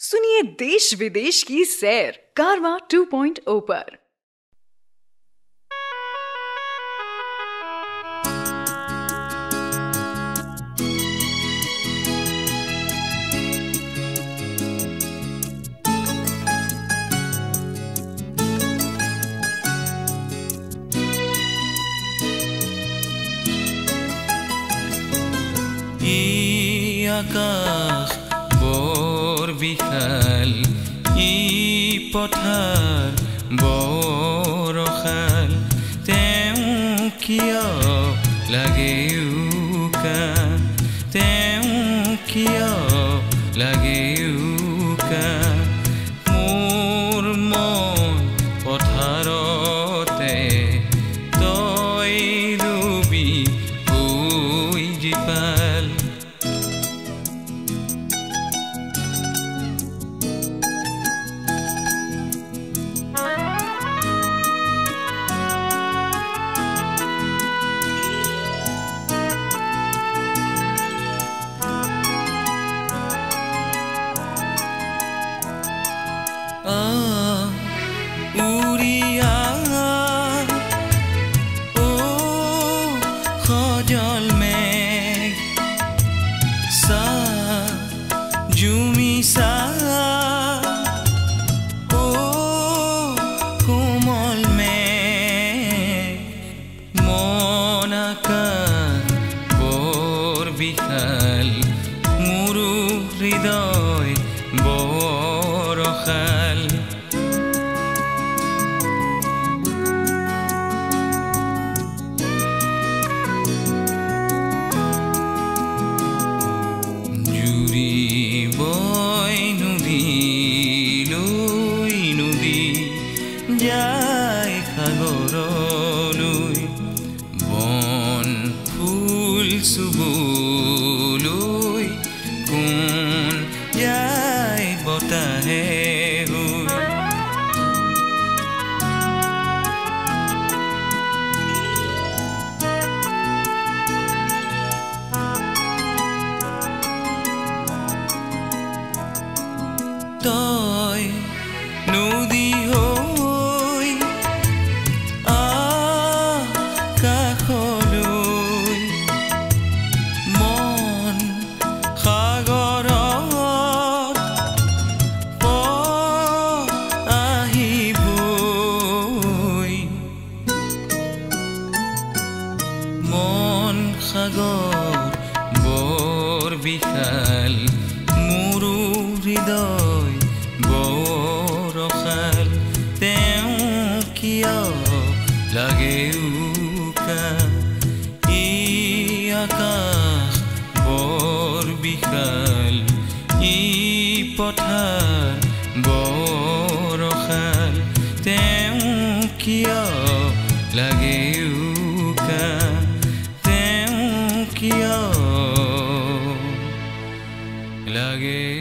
सुनिए देश विदेश की सैर कारवा 2.0 पर। आकाश বিশাল, ই পথাৰ বৰশাল তেওঁ কিয় লাগে উকা? তেওঁ কিয় লাগে উকা? মোৰ মন পথাৰতে তই ৰুবি ভুই জীপাল বিশাল মোৰো হৃদয় বৰশাল জুৰিবই নদী লৈ যায় সাগৰলৈ যায় বতাহে হৈ তই বিশাল মোৰো হৃদয় বৰশাল তেওঁ কিয় লাগে উকা? ই আকাশ বৰ বিশাল, ই পথাৰ বৰশাল তেওঁ কিয় লাগে উকা? তেওঁ কিয় লাগে